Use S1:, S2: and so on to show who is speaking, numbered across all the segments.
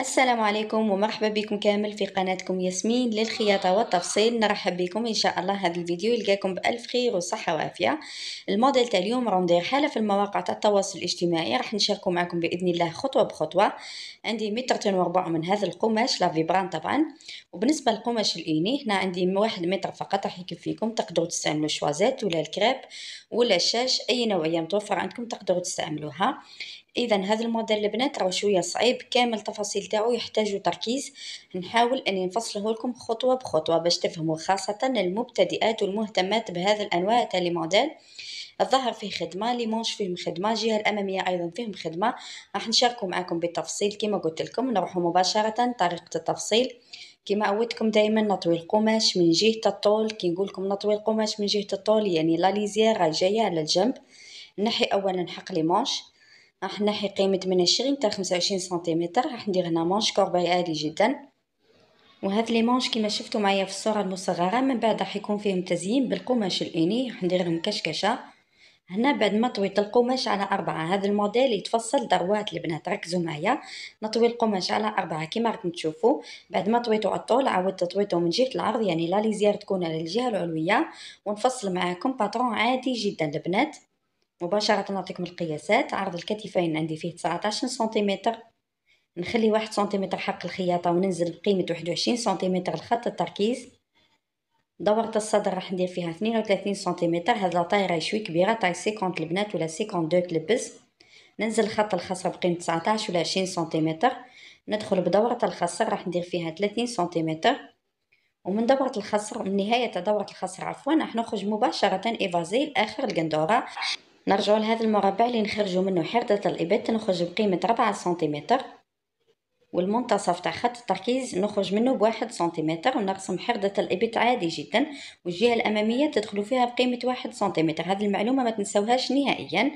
S1: السلام عليكم ومرحبا بكم كامل في قناتكم ياسمين للخياطة والتفصيل. نرحب بكم إن شاء الله هذا الفيديو يلقاكم بألف خير وصحة وعافية. الموديل تاع اليوم راح ندير حالة في المواقع تاع التواصل الاجتماعي. راح نشاركو معكم بإذن الله خطوة بخطوة. عندي مترتين وربع من هذا القماش لا فيبران طبعا. وبالنسبة للقماش الإيني هنا عندي واحد متر فقط راح يكفيكم تقدروا تستعملوا الشوازات ولا الكريب ولا الشاش أي نوعية متوفرة عندكم تقدروا تستعملوها. اذا هذا الموديل البنات راه شوية صعيب كامل التفاصيل تاعو يحتاج تركيز. نحاول اني نفصله لكم خطوة بخطوة باش تفهموا خاصة المبتدئات والمهتمات بهذا الأنواع تاع لي موديل. الظهر فيه خدمة لي مونش فيهم خدمة الجهة الأمامية أيضا فيهم خدمة. راح نشاركو معكم بالتفصيل كما قلت لكم نروح مباشرة طريقة التفصيل. كما عودتكم دائما نطوي القماش من جهة الطول. كي نقول لكم نطوي القماش من جهة الطول يعني لا ليزير جاية على الجنب. نحي اولا حق les manches. راح نحي قيمة من عشرين حتى خمسة وعشرين سنتيمتر راح ندير هنا manche corbeille عادي جدا. وهاد les manches كيما شفتو معايا في الصورة المصغرة من بعد راح يكون فيهم تزيين بالقماش الإني راح نديرهم كشكشة. هنا بعد ما طويت القماش على أربعة هذا الموديل يتفصل droite البنات ركزوا معايا. نطوي القماش على أربعة كيما راكم تشوفوا. بعد ما طويتو على الطول عاودت طويتو من جهة العرض يعني la lisière تكون على الجهة العلوية. ونفصل معاكم patron عادي جدا البنات مباشرة نعطيكم القياسات. عرض الكتفين عندي فيه 19 سنتيمتر. نخلي واحد سنتيمتر حق الخياطة وننزل بقيمة واحد وعشرين سنتيمتر لخط التركيز. دورة الصدر راح ندير فيها اثنين وثلاثين سنتيمتر. هاد la taille راهي شوي كبيرة taille cinquante البنات ولا cinquante-deux تلبس ننزل خط الخصر بقيمة تسعتاش ولا عشرين سنتيمتر. ندخل بدورة الخصر راح ندير فيها ثلاثين سنتيمتر. ومن دورة الخصر من نهاية دورة الخصر عفوا راح نخرج مباشرة إيفازي لآخر القندورة نرجعو لهذا المربع اللي نخرجو منه حردة الإبط نخرج بقيمة ربعة سنتيمتر والمنتصف تاع خط التركيز نخرج منه بواحد سنتيمتر ونرسم حردة الإبط عادي جدا والجهة الأمامية تدخلوا فيها بقيمة واحد سنتيمتر. هذه المعلومة ما تنسوهاش نهائيا.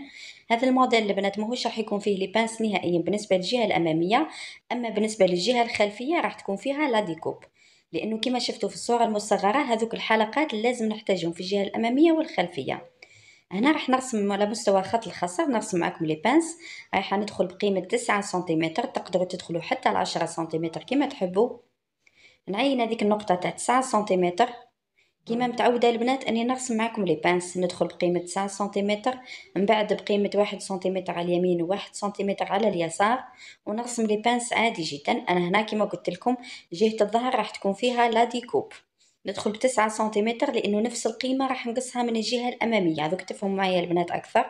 S1: هذا الموديل البنات ماهوش راح يكون فيه لبانس نهائيا بالنسبة للجهة الأمامية أما بالنسبة للجهة الخلفية راح تكون فيها la découpe. لأنه كما شفتوا في الصورة المصغرة هذوك الحلقات لازم نحتاجهم في الجهة الأمامية والخلفية. هنا راح نرسم على مستوى خط الخصر نرسم معكم les pinces. رايحة ندخل بقيمة تسعة سنتيمتر تقدروا تدخلوا حتى على عشرة سنتيمتر كما تحبوا. نعين هذيك النقطة تاع تسعة سنتيمتر. كيما متعودة البنات أني نرسم معكم les pinces ندخل بقيمة تسعة سنتيمتر من بعد بقيمة واحد سنتيمتر على اليمين وواحد سنتيمتر على اليسار ونرسم les pinces عادي جدا. أنا هنا كيما قلت لكم جهة الظهر راح تكون فيها la découpe. ندخل بتسعة سنتيمتر لأنه نفس القيمة راح نقصها من الجهة الأمامية. هذوك تفهموا معايا البنات أكثر.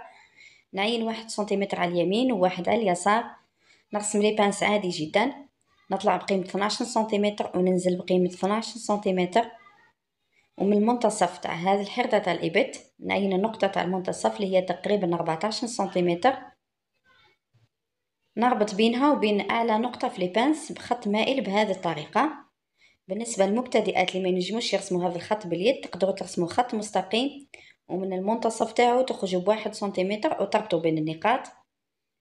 S1: نعين واحد سنتيمتر على اليمين وواحد على اليسار. نرسم les pinces عادي جدا. نطلع بقيمة 12 سنتيمتر وننزل بقيمة 12 سنتيمتر. ومن المنتصف تاع هذه الحردة تاع الإبط نعين النقطة تاع المنتصف اللي هي تقريبا 14 سنتيمتر. نربط بينها وبين أعلى نقطة في لي بخط مائل بهذه الطريقة. بالنسبة للمبتدئات اللي ما ينجموش يرسموا هذا الخط باليد تقدروا ترسموا خط مستقيم ومن المنتصف تاعو تخرجوا بواحد سنتيمتر وتربطوا بين النقاط.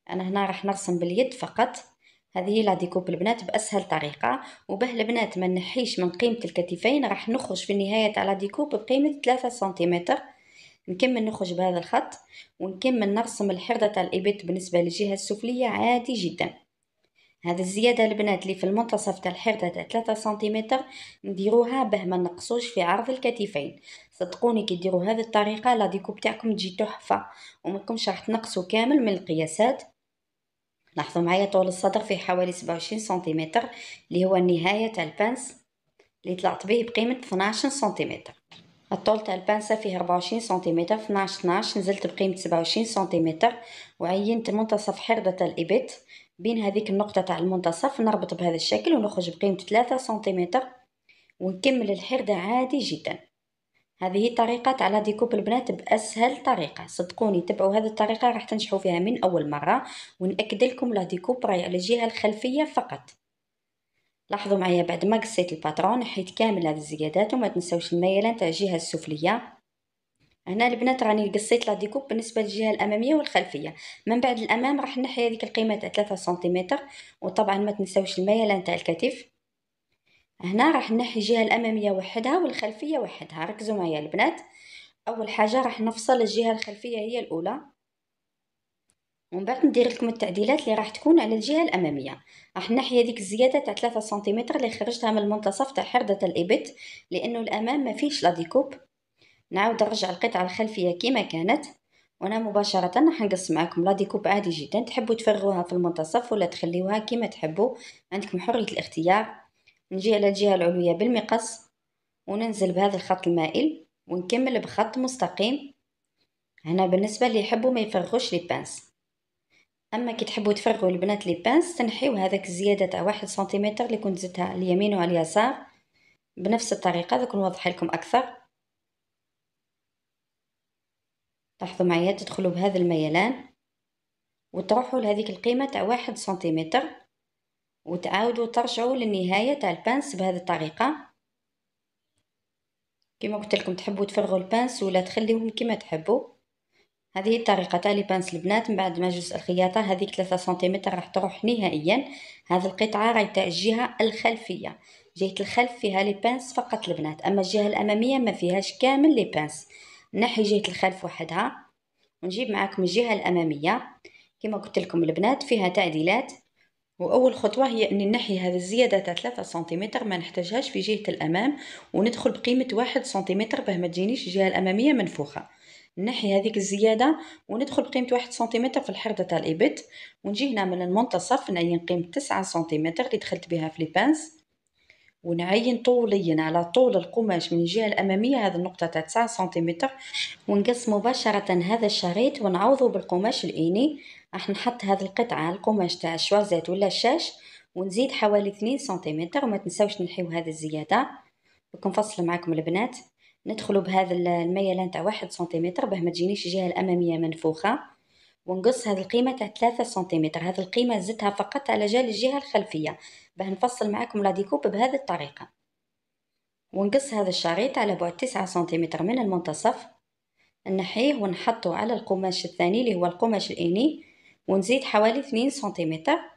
S1: أنا هنا راح نرسم باليد فقط. هذه لا ديكوب البنات بأسهل طريقة وبه البنات ما نحيش من قيمة الكتفين راح نخرج في النهاية تاع لا ديكوب بقيمة 3 سنتيمتر. نكمل نخرج بهذا الخط ونكمل نرسم الحردة تاع الابط بالنسبة للجهة السفلية عادي جدا. هذا الزيادة البنات اللي في المنتصف تاع الحردة تاع 3 سنتيمتر نديروها باه ما نقصوش في عرض الكتفين. صدقوني كي ديروا هذه الطريقة la découpe تاعكم تجي تحفة ومنكمش راح تنقصوا كامل من القياسات. لاحظوا معايا طول الصدر فيه حوالي 27 سنتيمتر اللي هو النهاية تاع ال pince اللي طلعت به بقيمة 12 سنتيمتر. الطول تاع البانسة فيه 24 سنتيمتر 12 12 نزلت بقيمة 27 سنتيمتر وعينت منتصف حردة الإبط بين هذيك النقطة تاع المنتصف نربط بهذا الشكل ونخرج بقيمة ثلاثة سنتيمتر ونكمل الحردة عادي جدا. هذه طريقة على ديكوب البنات بأسهل طريقة. صدقوني تبعوا هذه الطريقة راح تنجحوا فيها من أول مرة ونأكد لكم لا ديكوب راهي على الجهة الخلفية فقط. لاحظوا معايا بعد ما قصيت الباترون نحيت كامل هذه الزيادات وما تنسوش الميلان تاع الجهة السفلية. هنا البنات راني قصيت لا ديكوب بالنسبة للجهة الأمامية والخلفية. من بعد الأمام راح نحي هذيك القيمة تاع 3 سنتيمتر وطبعا ما تنساوش الميلان تاع الكتف. هنا راح نحي الجهة الأمامية وحدها والخلفية وحدها. ركزوا معايا البنات. أول حاجة راح نفصل الجهة الخلفية هي الأولى. ومن بعد ندير لكم التعديلات اللي راح تكون على الجهة الأمامية. راح نحي هذيك الزيادة تاع 3 سنتيمتر اللي خرجتها من المنتصف تاع حردة الابط لأنه الأمام ما فيش لا ديكوب. نعاود نرجع القطعه الخلفية كما كانت وأنا مباشرة راح نقص معكم لا ديكوب عادي جدا. تحبوا تفرغوها في المنتصف ولا تخليوها كما تحبوا؟ عندكم حرية الاختيار. نجي على الجهة العلويه بالمقص وننزل بهذا الخط المائل ونكمل بخط مستقيم. هنا بالنسبة اللي يحبوا ما يفرغوش les pinces. أما كي تحبوا تفرغوا البنات les pinces تنحيو هذاك الزيادة تاع واحد سنتيمتر اللي كنت زدتها اليمين وعلى اليسار. بنفس الطريقة دوك نوضح لكم أكثر. لاحظوا معايا تدخلوا بهذا الميلان وتروحوا لهذيك القيمة تاع واحد سنتيمتر وتعاودوا ترجعوا للنهاية تاع ال pince بهذه الطريقة. كما قلت لكم تحبوا تفرغوا ال pinces ولا تخليوهم كما تحبوا. هذه الطريقة تاع les pinces البنات. من بعد ما جزء الخياطة هذيك ثلاثة سنتيمتر راح تروح نهائيا. هذه القطعة راهي تاع الجهة الخلفية. جهة الخلف فيها les pinces فقط البنات أما الجهة الأمامية ما فيهاش كامل les pinces نحي جهة الخلف وحدها. ونجيب معاكم الجهة الأمامية. كما قلت لكم البنات فيها تعديلات. وأول خطوة هي أني نحي هذه الزيادة تاع 3 سنتيمتر ما نحتاجهاش في جهة الأمام. وندخل بقيمة 1 سنتيمتر باه ما تجينيش الجهة الأمامية منفوخة. نحي هذيك الزيادة وندخل بقيمة 1 سنتيمتر في الحرده تاع الابط ونجي هنا من المنتصف نعين قيمة 9 سنتيمتر اللي دخلت بها في les pinces ونعين طوليا على طول القماش من الجهة الأمامية هذه النقطة تاع تسعة سنتيمتر. ونقص مباشرة هذا الشريط ونعوضه بالقماش ال uni. راح نحط هذه القطعة على القماش تاع الشوازات ولا الشاش ونزيد حوالي اثنين سنتيمتر. وما تنساوش نحيو هذه الزيادة. دوك نفصل معكم البنات. ندخلوا بهذا الميلان تاع واحد سنتيمتر باه ما تجينيش الجهة الأمامية منفوخة. ونقص هذه القيمة تاع ثلاثة سنتيمتر. هذه القيمة زدتها فقط على جال الجهة الخلفية. باه نفصل معكم لا ديكوب بهذه الطريقة. ونقص هذا الشريط على بعد تسعة سنتيمتر من المنتصف. نحيه ونحطه على القماش الثاني اللي هو القماش الإني ونزيد حوالي اثنين سنتيمتر.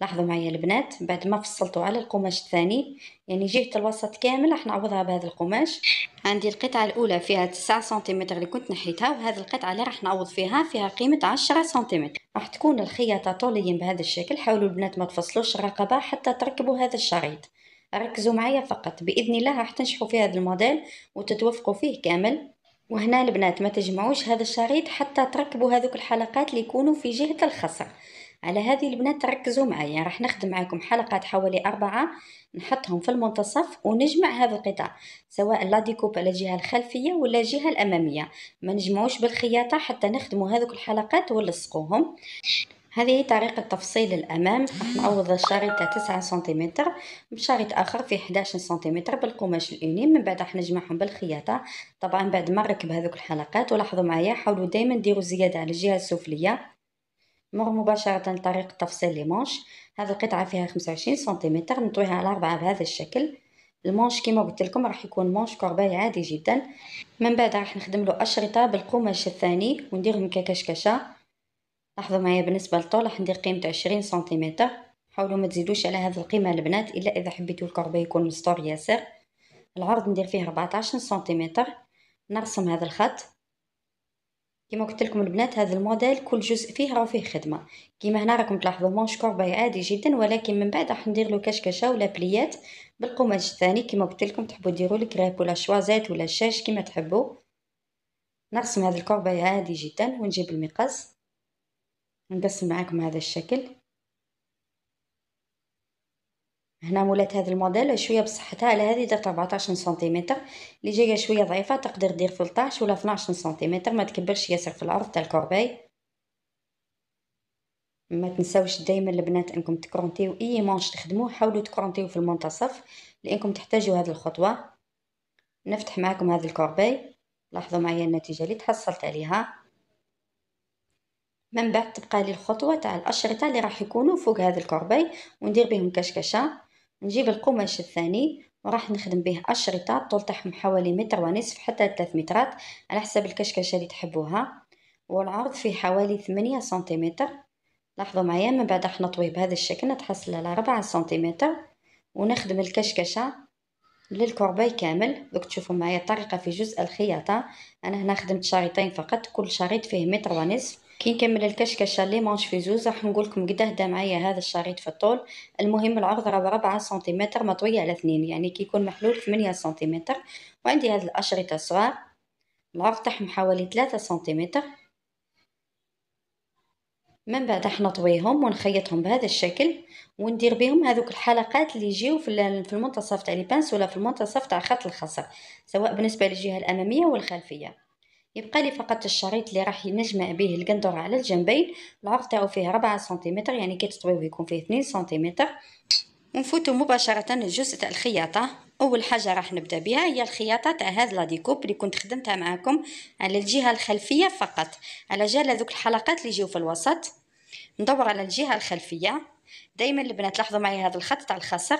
S1: لاحظوا معايا البنات بعد ما فصلته على القماش الثاني يعني جهة الوسط كامل راح نعوضها بهذا القماش. عندي القطعة الأولى فيها تسعة سنتيمتر اللي كنت نحيتها وهذه القطعة اللي راح نعوض فيها فيها قيمة عشرة سنتيمتر. راح تكون الخياطة طوليا بهذا الشكل حاولوا البنات ما تفصلوش الرقبة حتى تركبوا هذا الشريط. ركزوا معايا فقط بإذن الله راح تنجحوا في هذا الموديل وتتوفقوا فيه كامل. وهنا البنات ما تجمعوش هذا الشريط حتى تركبوا هذوك الحلقات اللي يكونوا في جهة الخصر. على هذه البنات تركزوا معايا راح نخدم معكم حلقات حوالي أربعة نحطهم في المنتصف ونجمع هذا القطع سواء لا ديكوب على الجهة الخلفية ولا الجهة الأمامية. ما نجمعوش بالخياطة حتى نخدموا هذوك الحلقات ونلصقوهم. هذه طريقة تفصيل الأمام راح نعوض الشريط تاع تسعة سنتيمتر بشريط آخر فيه 11 سنتيمتر بالقماش الأوني من بعد راح نجمعهم بالخياطة. طبعا بعد ما نركب هذوك الحلقات ولاحظوا معايا حاولوا دايما ديروا زيادة على الجهة السفلية. نمر مباشرة لطريقة تفصيل les manches هذه القطعة فيها خمسة وعشرين سنتيمتر نطويها على أربعة بهذا الشكل. ال manche كيما قلت لكم راح يكون manche corbeille عادي جدا. من بعد راح نخدم له أشرطة بالقماش الثاني ونديرهم ككشكشة لاحظوا معايا بالنسبة للطول راح ندير قيمة عشرين سنتيمتر. حاولوا ما تزيدوش على هذه القيمة البنات إلا إذا حبيتوا ال corbeille يكون مستور ياسر. العرض ندير فيه 14 سنتيمتر. نرسم هذا الخط. كما قلت لكم البنات هذا الموديل كل جزء فيه راه فيه خدمة. كيما هنا راكم تلاحظوا manche corbeille عادي جدا ولكن من بعد راح ندير له كشكشة ولا بليات بالقماش الثاني. كما قلت لكم تحبوا ديروا الكريب ولا شوازات ولا الشاش كما تحبوا. نرسم هذا ال corbeille عادي جدا ونجيب المقص نقسم معاكم هذا الشكل. هنا مولات هذا الموديل شوية بصحتها على هذه درت 14 سنتيمتر اللي جاية شوية ضعيفة تقدر دير 13 ولا 12 سنتيمتر ما تكبرش ياسر في العرض تاع ال corbeille. ما تنساوش دائما البنات إنكم تكرونتيو أي manche تخدموه حاولوا تكرونتيو في المنتصف لإنكم تحتاجوا هذه الخطوة. نفتح معكم هذا ال corbeille لاحظوا معايا النتيجة اللي تحصلت عليها. من بعد تبقى لي الخطوة تاع الأشرطة اللي راح يكونوا فوق هذا ال corbeille وندير بهم كشكشة. نجيب القماش الثاني وراح نخدم به أشرطة الطول تاعهم حوالي متر ونصف حتى ثلاث مترات على حسب الكشكشة اللي تحبوها. والعرض فيه حوالي ثمانية سنتيمتر. لاحظوا معايا من بعد راح نطويه بهذا الشكل نتحصل على ربعة سنتيمتر. ونخدم الكشكشة للكورباي كامل. دوك تشوفوا معايا الطريقة في جزء الخياطة. أنا هنا خدمت شريطين فقط كل شريط فيه متر ونصف. كي نكمل الكشكشه اللي مانش في زوز راح نقول لكم قد هدا معايا هذا الشريط في الطول. المهم العرض راه ربعة سنتيمتر مطوية على اثنين يعني كي يكون محلول ثمانية سنتيمتر. وعندي هاد الأشرطة الصغار العرض تاعهم حوالي ثلاثة سنتيمتر. من بعد راح نطويهم ونخيطهم بهذا الشكل وندير بهم هذوك الحلقات اللي يجيو في في المنتصف تاع لي ولا في المنتصف تاع خط الخصر سواء بالنسبة للجهة الأمامية والخلفية. يبقى لي فقط الشريط اللي راح نجمع به القندور على الجنبين. العرض تاعو فيه ربعة سنتيمتر يعني كي تطويوه يكون فيه اثنين سنتيمتر. ونفوتو مباشرة الجزء تاع الخياطة. أول حاجة راح نبدأ بها هي الخياطة تاع هذا لاديكوب اللي كنت خدمتها معاكم على الجهة الخلفية فقط. على جال هذوك الحلقات اللي يجيو في الوسط. ندور على الجهة الخلفية. دايما البنات لاحظوا معايا هذا الخط تاع الخصر؟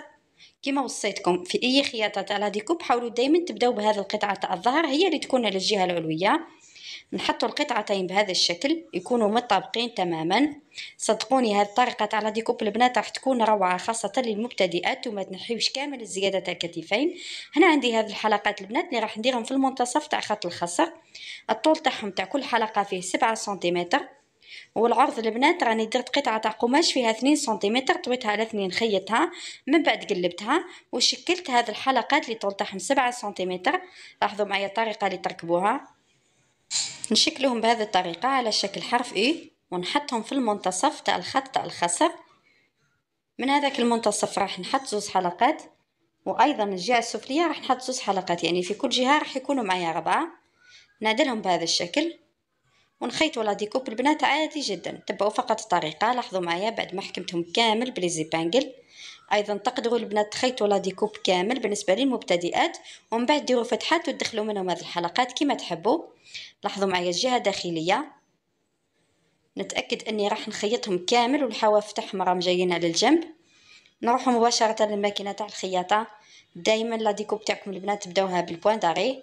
S1: كما وصيتكم في أي خياطة تاع ديكوب حاولوا دائما تبداو بهذه القطعة تاع الظهر هي اللي تكون على الجهة العلوية. نحطوا القطعتين بهذا الشكل يكونوا متطابقين تماما. صدقوني هذه الطريقة تاع ديكوب البنات راح تكون روعة خاصة للمبتدئات وما تنحيوش كامل الزيادة تاع الكتفين. هنا عندي هذه الحلقات البنات اللي راح نديرهم في المنتصف تاع خط الخصر. الطول تاعهم تاع كل حلقة فيه سبعة سنتيمتر. والعرض البنات راني درت قطعة تاع قماش فيها اثنين سنتيمتر طويتها على اثنين خيطها من بعد قلبتها وشكلت هذه الحلقات اللي طول تاعهم سبعة سنتيمتر. لاحظوا معايا الطريقة اللي تركبوها. نشكلهم بهذه الطريقة على شكل حرف اي ونحطهم في المنتصف تاع الخط تاع الخصر من هذاك المنتصف راح نحط زوز حلقات وأيضا الجهة السفلية راح نحط زوز حلقات يعني في كل جهة راح يكونوا معايا ربعة. نعدلهم بهذا الشكل. ونخيطوا لا ديكوب البنات عادي جدا. تبعوا فقط الطريقة لاحظوا معايا بعد ما حكمتهم كامل بلي زيبانجل أيضا تقدروا البنات تخيطوا لا ديكوب كامل بالنسبة للمبتدئات ومن بعد ديروا فتحات وتدخلوا منهم هذه الحلقات كما تحبوا. لاحظوا معايا الجهة الداخلية. نتأكد أني راح نخيطهم كامل والحواف تاعهم راهم جايين على الجنب. نروح مباشرة للماكينة تاع الخياطة. دائما لا ديكوب تاعكم البنات تبداوها بالبوان داري.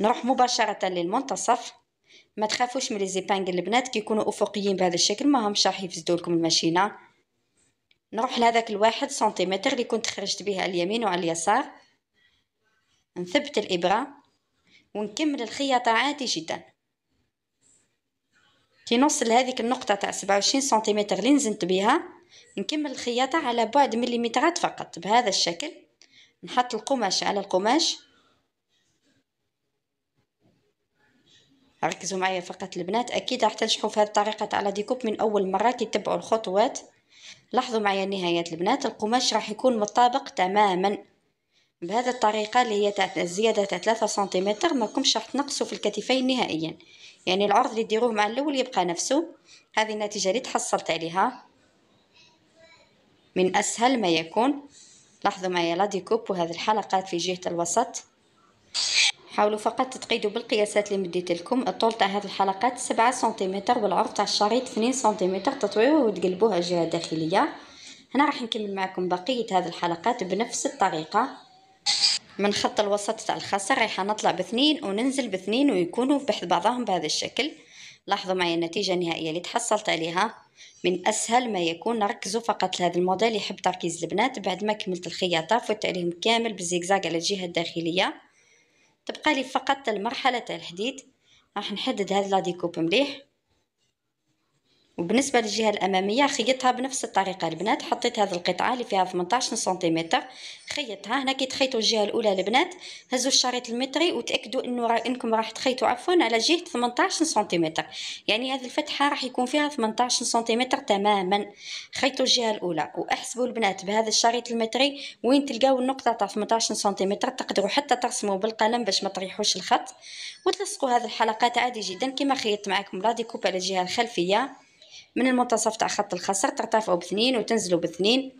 S1: نروح مباشرة للمنتصف. ما تخافوش من لي البنات كيكونوا أفقيين بهذا الشكل ما همش راح يفسدوا لكم الماشينة. نروح لهذاك الواحد سنتيمتر اللي كنت خرجت به على اليمين وعلى اليسار. نثبت الإبرة ونكمل الخياطة عادي جدا. كي نوصل لهذيك النقطة تاع 27 سنتيمتر اللي نزلت بها نكمل الخياطة على بعد مليمترات فقط بهذا الشكل. نحط القماش على القماش. ركزوا معايا فقط البنات. أكيد راح تنجحوا في هذه الطريقة تاع ديكوب من أول مرة. كي تتبعوا الخطوات. لاحظوا معايا النهايات البنات. القماش راح يكون مطابق تماما بهذه الطريقة اللي هي تاع الزياده تاع 3 سنتيمتر. ما راح تنقصوا في الكتفين نهائيا. يعني العرض اللي ديروه مع الأول يبقى نفسه. هذه النتيجة اللي تحصلت عليها. من أسهل ما يكون. لاحظوا معايا لا ديكوب وهذه الحلقات في جهة الوسط. حاولوا فقط تقيدوا بالقياسات اللي مديت لكم. الطول تاع هذه الحلقات سبعة سنتيمتر والعرض تاع الشريط اثنين سنتيمتر تطويوه وتقلبوه على الجهه الداخليه هنا راح نكمل معكم بقية هذه الحلقات بنفس الطريقة. من خط الوسط تاع الخصر رايحة نطلع باثنين وننزل باثنين ويكونوا بحذ بعضهم بهذا الشكل. لاحظوا معي النتيجة النهائية اللي تحصلت عليها. من أسهل ما يكون ركزوا فقط لهذا الموديل يحب تركيز البنات بعد ما كملت الخياطة فوت عليهم كامل بالزيكزاك على الجهة الداخلية. تبقى لي فقط المرحلة تاع الحديد. راح نحدد هذا لا ديكوب مليح. وبالنسبة للجهة الأمامية خيطها بنفس الطريقة. البنات حطيت هذه القطعة اللي فيها 18 سنتيمتر. خيطها هنا كي تخيطوا الجهة الأولى البنات هزوا الشريط المتري وتأكدوا إنه را إنكم راح تخيطوا عفوا على جهة 18 سنتيمتر. يعني هذه الفتحة راح يكون فيها 18 سنتيمتر تماما. خيطوا الجهة الأولى وأحسبوا البنات بهذا الشريط المتري وين تلقاو النقطة تاع 18 سنتيمتر. تقدروا حتى ترسموا بالقلم باش ما تريحوش الخط. وتلصقوا هذه الحلقات عادي جدا كما خيطت معكم لا ديكوب على الجهة الخلفية. من المنتصف تاع خط الخصر ترتفعوا باثنين وتنزلوا باثنين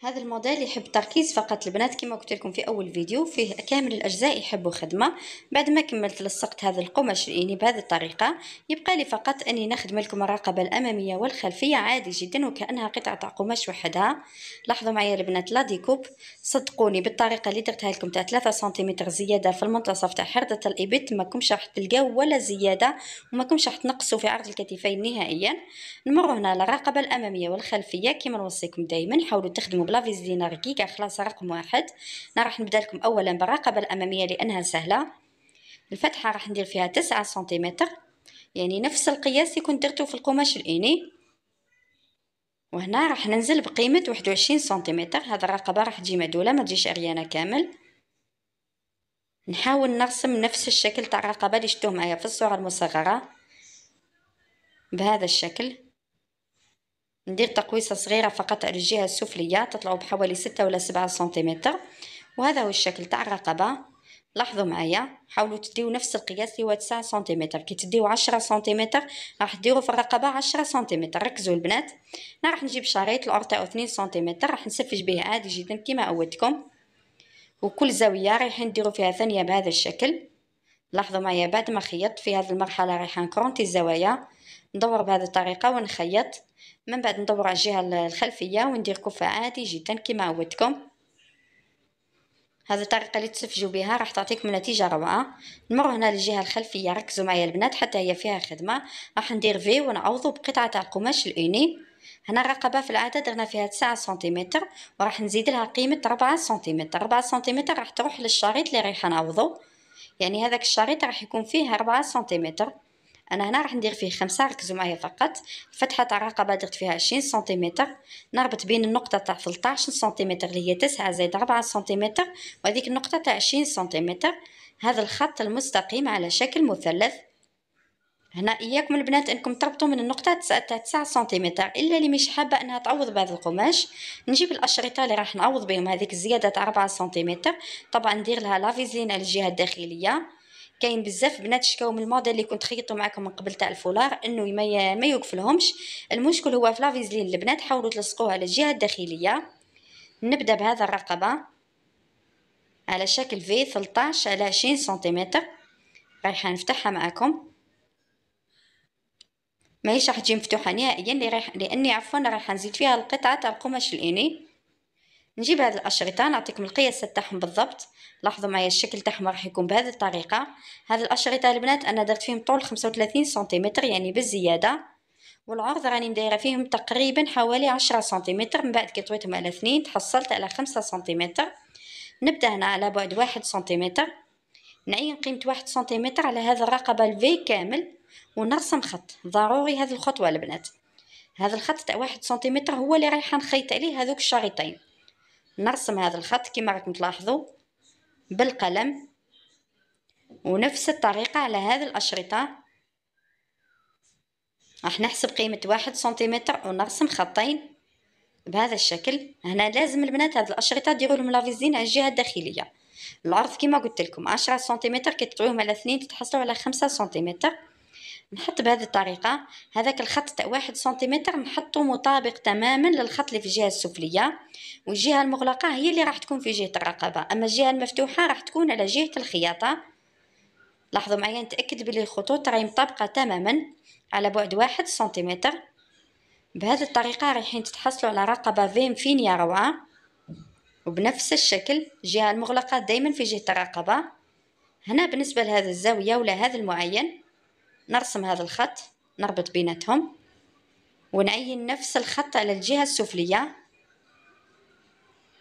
S1: هذا الموديل يحب تركيز فقط البنات كما قلت لكم في أول فيديو فيه كامل الأجزاء يحبوا خدمه بعد ما كملت لصقت هذا القماش يعني بهذه الطريقة. يبقى لي فقط أني نخدم لكم الرقبه الأمامية والخلفية عادي جدا وكأنها قطعة قماش وحدها. لاحظوا معايا البنات لا ديكوب. صدقوني بالطريقة اللي درتها لكم تاع 3 سنتيمتر زيادة في المنتصف تاع حردة الإبط ما راح تلقاو ولا زيادة وما راح تنقصوا في عرض الكتفين نهائيا. نمر هنا للرقبه الأمامية والخلفية كما نوصيكم دائما حاولوا تخدموا بلا فيزلين رقيقه خلاص رقم واحد. أنا راح نبدأ لكم اولا بالرقبة الأمامية لأنها سهلة. الفتحة راح ندير فيها تسعة سنتيمتر. يعني نفس القياس اللي كنت درتو في القماش الاني وهنا راح ننزل واحد وعشرين سنتيمتر. هذا الرقبة راح تجي مدولة ما تجيش عريانة كامل. نحاول نرسم نفس الشكل تاع الرقبة اللي شفتوه معايا في الصورة المصغرة. بهذا الشكل. ندير تقويصة صغيرة فقط على الجهة السفلية تطلع بحوالي ستة ولا سبعة سنتيمتر. وهذا هو الشكل تاع الرقبة. لاحظوا معايا حاولوا تديو نفس القياس اللي هو تسعة سنتيمتر. كي تديو عشرة سنتيمتر راح ديروا في الرقبة عشرة سنتيمتر. ركزوا البنات. أنا راح نجيب شريط العرض تاعو اثنين سنتيمتر راح نسفج به عادي جدا كيما عودتكم وكل زاوية رايحين نديرو فيها ثانية بهذا الشكل. لاحظوا معايا بعد ما خيطت في هذه المرحلة رايحة نكرونتي الزوايا. ندور بهذه الطريقة ونخيط. من بعد ندور على الجهة الخلفية وندير كفة عادي جدا كما عودتكم. هذه الطريقة اللي تسفجوا بها راح تعطيكم نتيجة روعة. نمر هنا للجهة الخلفية. ركزوا معايا البنات حتى هي فيها خدمة. راح ندير في ونعوضو بقطعة تاع القماش الأوني. هنا الرقبة في العادة درنا فيها تسعة سنتيمتر وراح نزيد لها قيمة ربعة سنتيمتر. ربعة سنتيمتر راح تروح للشريط اللي رايحة نعوضو. يعني هذاك الشريط راح يكون فيه ربعة سنتيمتر. أنا هنا راح ندير فيه خمسة ركزوا معايا فقط. الفتحه تاع الرقبة درت فيها عشرين سنتيمتر. نربط بين النقطة تاع 13 سنتيمتر اللي هي تسعة زائد ربعة سنتيمتر وهذيك النقطة تاع عشرين سنتيمتر. هذا الخط المستقيم على شكل مثلث. هنا إياكم البنات إنكم تربطوا من النقطة تاع 9 سنتيمتر إلا اللي مش حابة إنها تعوض بهذا القماش. نجيب الأشرطة اللي راح نعوض بهم هذيك الزيادة تاع 4 سنتيمتر. طبعا ندير لها la viseline على الجهة الداخلية. كاين بزاف بنات شكاو من الموديل اللي كنت خيطته معكم من قبل تاع الفولار إنه ما ما يوقفلهمش. المشكل هو في la viseline البنات حاولوا تلصقوها على الجهة الداخلية. نبدأ بهذا الرقبة. على شكل V 13 على 20 سنتيمتر. رايحة نفتحها معكم ماهيش راح تجي مفتوحة نهائيا لأني عفوا راح نزيد فيها القطعة تاع القماش الإني. نجيب هذه الأشرطة نعطيكم القياس تاعهم بالضبط. لاحظوا معايا الشكل تاعهم راح يكون بهذه الطريقة. هذه الأشرطة البنات أنا درت فيهم طول 35 سنتيمتر يعني بالزيادة. والعرض راني مدايره فيهم تقريبا حوالي 10 سنتيمتر من بعد كي طويتهم على اثنين تحصلت على 5 سنتيمتر. نبدأ هنا على بعد واحد سنتيمتر. نعين قيمة واحد سنتيمتر على هذا الرقبه ال V كامل ونرسم خط. ضروري هذه الخطوة البنات. هذا الخط تاع واحد سنتيمتر هو اللي رايحه نخيط عليه هذوك الشريطين. نرسم هذا الخط كما راكم تلاحظوا بالقلم ونفس الطريقة على هذه الأشرطة. راح نحسب قيمة واحد سنتيمتر ونرسم خطين بهذا الشكل. هنا لازم البنات هذه الأشرطة ديروا لهم la viseline على الجهة الداخلية. العرض كما قلت لكم عشرة سنتيمتر كي على اثنين تتحصلوا على خمسة سنتيمتر. نحط بهذه الطريقة. هذاك الخط تاع واحد سنتيمتر نحطو مطابق تماما للخط اللي في الجهة السفلية. والجهة المغلقة هي اللي راح تكون في جهة الرقبة. أما الجهة المفتوحة راح تكون على جهة الخياطة. لاحظوا معايا نتأكد بلي الخطوط راهي مطابقة تماما على بعد واحد سنتيمتر. بهذه الطريقة رايحين تتحصلوا على رقبة فيم فينيا روعة وبنفس الشكل الجهة المغلقة دايما في جهة الرقبة. هنا بالنسبة لهذا الزاوية ولا هذا المعين نرسم هذا الخط نربط بيناتهم ونعين نفس الخط على الجهة السفلية.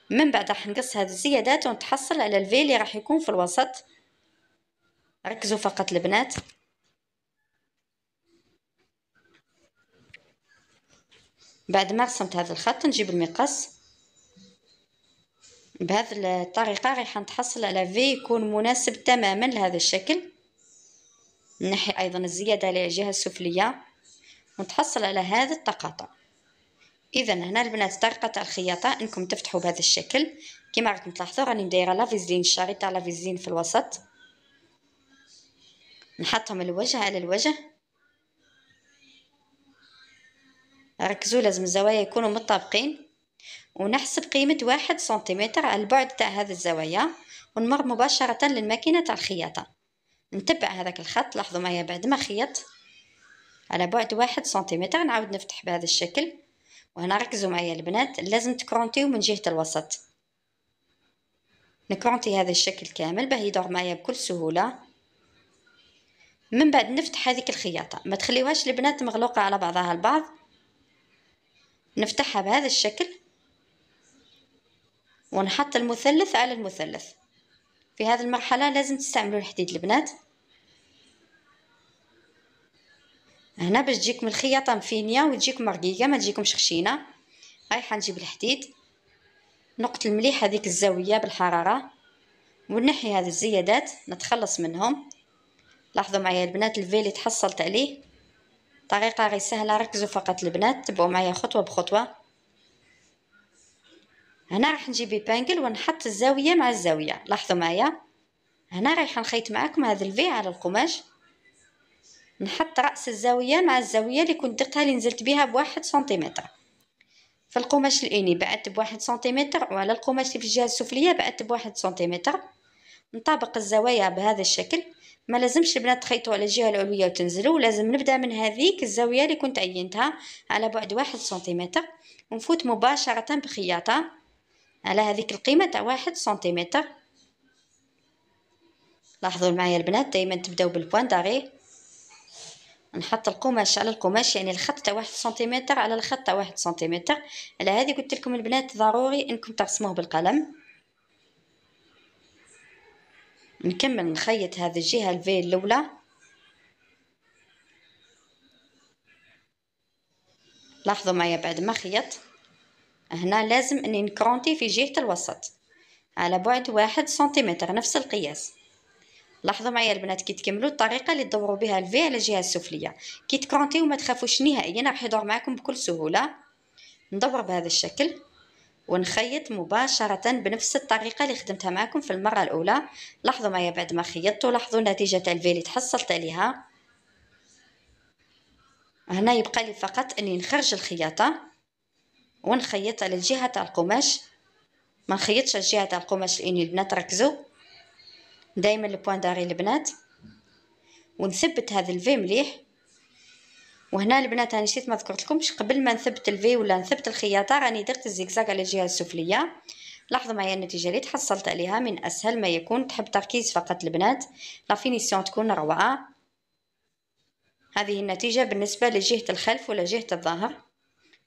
S1: من بعد راح نقص هذه الزيادات ونتحصل على الفي اللي راح يكون في الوسط. ركزوا فقط البنات. بعد ما رسمت هذا الخط نجيب المقص. بهذه الطريقة راح نتحصل على في يكون مناسب تماما لهذا الشكل. نحي أيضا الزيادة على الجهة السفلية ونتحصل على هذا التقاطع. اذا هنا البنات طريقه الخياطة إنكم تفتحوا بهذا الشكل. كما راكم تلاحظوا راني مدايره لافيزلين الشريط تاع لافيزلين في الوسط. نحطهم الوجه على الوجه. ركزوا لازم الزوايا يكونوا متطابقين. ونحسب قيمة واحد سنتيمتر على البعد تاع هذه الزوايا ونمر مباشرة للماكينة تاع الخياطة. نتبع هذاك الخط. لاحظوا معايا بعد ما خيط على بعد واحد سنتيمتر نعاود نفتح بهذا الشكل. وهنا ركزوا معايا البنات لازم تكرونتيو من جهة الوسط. نكرونتي هذا الشكل كامل باه يدور معايا بكل سهولة. من بعد نفتح هذيك الخياطة. ما تخليوهاش البنات مغلوقة على بعضها البعض. نفتحها بهذا الشكل. ونحط المثلث على المثلث. في هذه المرحلة لازم تستعملوا الحديد البنات. هنا باش تجيكم الخياطة مفينية وتجيكم رقيقه ما تجيكمش خشينة. رايحة نجيب الحديد. نقتل مليح هذيك الزاوية بالحرارة. ونحي هذه الزيادات نتخلص منهم. لاحظوا معايا البنات ال V اللي تحصلت عليه. طريقة غير سهلة ركزوا فقط البنات تبعوا معايا خطوة بخطوة. هنا راح نجيب épingle ونحط الزاوية مع الزاوية. لاحظوا معايا؟ هنا رايحه نخيط معاكم هذا ال V على القماش. نحط رأس الزاوية مع الزاوية اللي كنت درتها اللي نزلت بها بواحد سنتيمتر. في القماش ال uni بعدت بواحد سنتيمتر وعلى القماش اللي في الجهة السفلية بعدت بواحد سنتيمتر. نطابق الزوايا بهذا الشكل. ما لازمش البنات تخيطوا على الجهة العلوية وتنزلوا لازم نبدأ من هذيك الزاوية اللي كنت عينتها على بعد واحد سنتيمتر. ونفوت مباشرة بخياطة. على هذيك القيمة تاع واحد سنتيمتر. لاحظوا معايا البنات دائما تبداو بالبوان داغي نحط القماش على القماش يعني الخط تاع واحد سنتيمتر على الخط تاع واحد سنتيمتر. على هذه قلت لكم البنات ضروري إنكم ترسموه بالقلم. نكمل نخيط هذه الجهة ال V الأولى. لاحظوا معايا بعد ما خيط. هنا لازم أني نكرونتي في جهة الوسط على بعد واحد سنتيمتر نفس القياس. لاحظوا معايا البنات كي تكملوا الطريقة اللي تدوروا بها ال V على الجهة السفلية. كي تكرونتيو ما تخافوش نهائيا راح يدور معكم بكل سهولة. ندور بهذا الشكل ونخيط مباشرة بنفس الطريقة اللي خدمتها معكم في المرة الأولى. لاحظوا معايا بعد ما خيطت لاحظوا النتيجة تاع ال V اللي تحصلت عليها. هنا يبقى لي فقط أني نخرج الخياطة. ونخيط على الجهة تاع القماش. ما نخيطش على الجهة تاع القماش لأني البنات ركزوا. دائما ال point d'arrêt البنات ونثبت هذا ال V مليح. وهنا البنات أنا نسيت ما ذكرت لكمش قبل ما نثبت ال V ولا نثبت الخياطة راني درت الزيكزاك على الجهة السفلية. لاحظوا معايا النتيجة اللي تحصلت عليها. من أسهل ما يكون تحب تركيز فقط البنات. la finition تكون روعة. هذه النتيجة بالنسبة لجهة الخلف ولا جهة الظهر.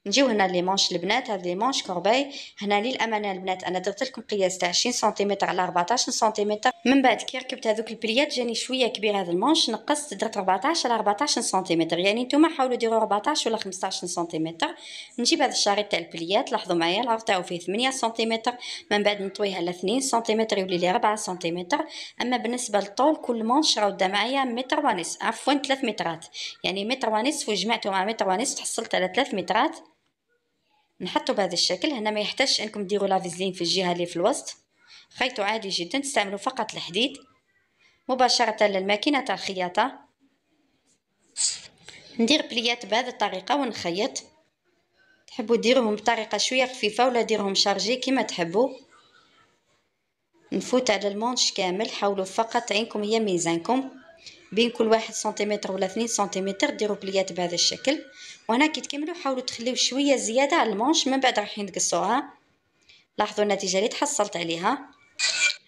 S1: نجيو هنا les manches البنات هاد les manches corbeille. هنا للامانه البنات أنا درت لكم قياس تاع 20 سنتيمتر على 14 سنتيمتر. من بعد كي ركبت هذوك البليات جاني شوية كبير هذا ال manche نقصت درت 14 على 14 سنتيمتر. يعني نتوما حاولوا ديروا 14 ولا 15 سنتيمتر. نجيب هذا الشريط تاع البليات لاحظوا معايا العرض تاعو فيه 8 سنتيمتر. من بعد نطويه على 2 سنتيمتر يولي لي 4 سنتيمتر. أما بالنسبة للطول كل مونش راود معايا متر ونص عفوا 3 مترات. يعني متر ونصف وجمعته مع متر ونصف تحصلت على 3 مترات. نحطو بهذا الشكل. هنا ما يحتاجش أنكم ديروا لافيزلين في الجهة اللي في الوسط. خيطوا عادي جدا تستعملوا فقط الحديد. مباشرة للماكينة تاع الخياطة. ندير بليات بهذه الطريقة ونخيط. تحبوا ديروهم بطريقة شوية خفيفة ولا ديرهم شارجي كما تحبوا. نفوت على المونش كامل حاولوا فقط عينكم هي ميزانكم. بين كل واحد سنتيمتر ولا اثنين سنتيمتر ديروا بليات بهذا الشكل. وهنا كي تكملوا حاولوا تخليو شوية زيادة على المونش من بعد راح نقصوها لاحظوا النتيجة اللي تحصلت عليها.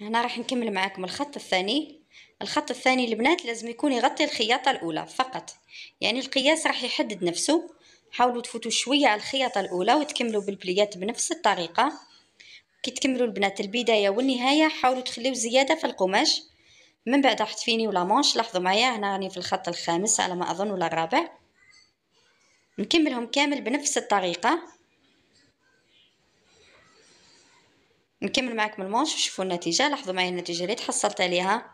S1: هنا راح نكمل معاكم الخط الثاني. الخط الثاني البنات لازم يكون يغطي الخياطة الأولى فقط. يعني القياس راح يحدد نفسه. حاولوا تفوتوا شوية على الخياطة الأولى وتكملوا بالبليات بنفس الطريقة. كي تكملوا البنات البداية والنهاية حاولوا تخليو زيادة في القماش. من بعد راح تفيني ولا مانش لاحظوا معايا هنا راني في الخط الخامس على ما أظن ولا الرابع. نكملهم كامل بنفس الطريقة. نكمل معكم ال manche وشوفوا النتيجة. لاحظوا معايا النتيجة اللي تحصلت عليها.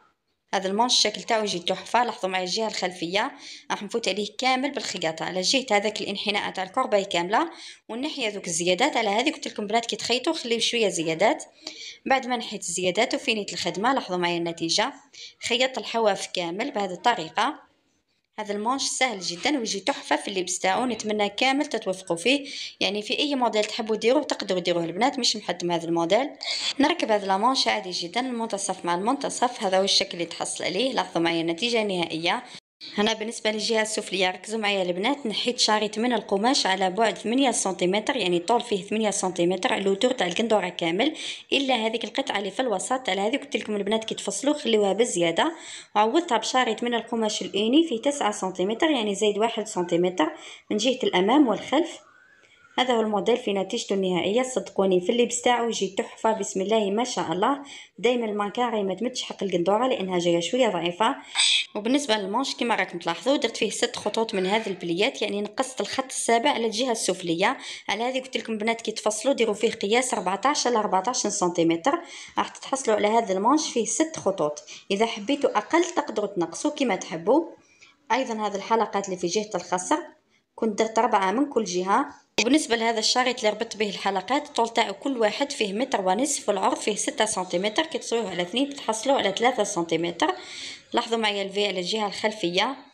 S1: هذا ال manche الشكل تاعو يجي تحفة لاحظوا معايا الجهة الخلفية. راح نفوت عليه كامل بالخياطة. على جهة هذاك الانحناء تاع الكرباي كاملة ونحي هذوك الزيادات. على هذه قلت لكم بنات كي تخيطوا خليو شوية زيادات. بعد ما نحيت الزيادات وفينيت الخدمة لاحظوا معايا النتيجة. خيطت الحواف كامل بهذه الطريقة. هذا ال manche سهل جدا ويجي تحفة في اللبس تاعو نتمنى كامل تتوفقوا فيه. يعني في أي موديل تحبوا ديروه تقدروا ديروه البنات مش محتم هذا الموديل. نركب هذا ال manche عادي جدا المنتصف مع المنتصف هذا هو الشكل اللي تحصل عليه لاحظوا معايا النتيجة النهائية. هنا بالنسبة للجهة السفلية ركزوا معايا البنات نحيت شريط من القماش على بعد 8 سنتيمتر يعني الطول فيه 8 سنتيمتر ال tour تاع القندورة كامل. إلا هذيك القطعة اللي في الوسط على هذه قلت لكم البنات كي تفصلوا خليوها بزيادة. وعوضتها بشريط من القماش الإني فيه 9 سنتيمتر يعني زايد واحد سنتيمتر من جهة الأمام والخلف. هذا هو الموديل في نتيجته النهائية صدقوني في اللبس تاعو يجي تحفة بسم الله ما شاء الله. دائما المانكاري ما تمدش حق القندورة لأنها جاية شوية ضعيفة. وبالنسبة لل manche كما راكم تلاحظوا درت فيه ست خطوط من هذه البليات يعني نقصت الخط السابع على الجهة السفلية. على هذه قلت لكم بنات كي تفصلوا ديروا فيه قياس 14 على 14 سنتيمتر. راح تتحصلوا على هذا ال manche فيه ست خطوط. إذا حبيتوا أقل تقدروا تنقصوا كما تحبوا. أيضا هذه الحلقات اللي في جهة الخصر كنت درت أربعة من كل جهة. وبالنسبة لهذا الشريط اللي ربطت به الحلقات الطول تاعو كل واحد فيه متر ونصف والعرض فيه ستة سنتيمتر. كي تطووه على اثنين تحصلوا على ثلاثة سنتيمتر. لاحظوا معايا الفي على الجهة الخلفية.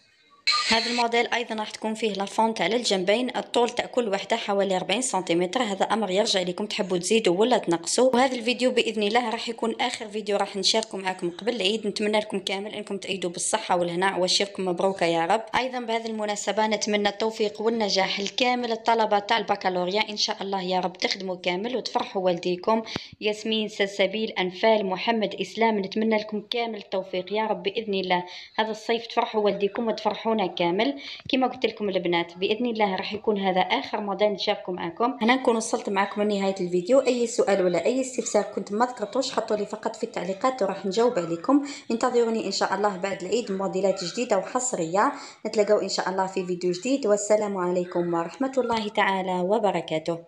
S1: هذا الموديل أيضا راح تكون فيه la fente على الجنبين الطول تاع كل وحدة حوالي 40 سنتيمتر. هذا أمر يرجع لكم تحبوا تزيدوا ولا تنقصوا. وهذا الفيديو بإذن الله راح يكون آخر فيديو راح نشاركه معكم قبل العيد. نتمنى لكم كامل إنكم تعيدوا بالصحة والهناء وعيدكم مبروك يا رب. أيضا بهذه المناسبة نتمنى التوفيق والنجاح لكامل الطلبة تاع البكالوريا. إن شاء الله يا رب تخدموا كامل وتفرحوا والديكم. ياسمين سلسبيل أنفال محمد إسلام. نتمنى لكم كامل التوفيق يا رب بإذن الله. هذا الصيف تفرحوا والديكم وتفرحونا كامل. كما قلت لكم البنات بإذن الله راح يكون هذا آخر موديل نشاركه معكم. هنا نكون وصلت معكم لنهاية الفيديو. أي سؤال ولا أي استفسار كنت ما ذكرتوش حطوا لي فقط في التعليقات وراح نجاوب عليكم. انتظروني إن شاء الله بعد العيد موديلات جديدة وحصرية. نتلاقاو إن شاء الله في فيديو جديد. والسلام عليكم ورحمة الله تعالى وبركاته.